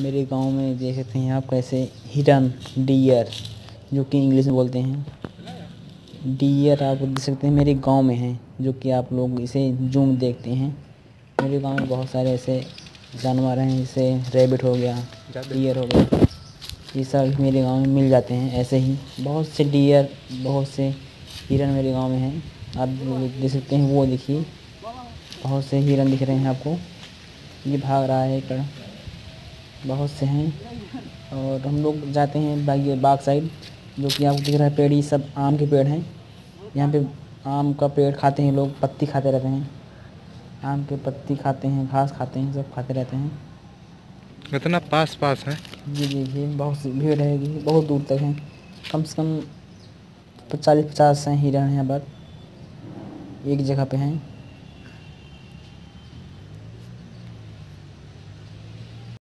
मेरे गाँव में देख सकते हैं आप कैसे हिरन डियर जो कि इंग्लिश में बोलते हैं। डियर आप देख सकते हैं मेरे गाँव में है जो कि आप लोग इसे जूम देखते हैं। मेरे गाँव में बहुत सारे ऐसे जानवर हैं जैसे रैबिट हो गया डियर हो गया ये सब मेरे गाँव में मिल जाते हैं ऐसे ही। बहुत से डियर बहुत से हिरन मेरे गाँव में हैं। आप देख सकते हैं वो देखिए बहुत से हिरन दिख रहे हैं आपको। ये भाग रहा है एक बहुत से हैं। और हम लोग जाते हैं बाग बाग साइड जो कि आपको दिख रहा है पेड़ ये सब आम के पेड़ हैं। यहाँ पे आम का पेड़ खाते हैं लोग पत्ती खाते रहते हैं। आम के पत्ती खाते हैं घास खाते हैं सब खाते रहते हैं। इतना पास पास है? जी जी देखिए बहुत सी भीड़ रहेगी बहुत दूर तक है। कम से कम चालीस पचास हैं हिरन हैं यहाँ पर। एक जगह पे हैं।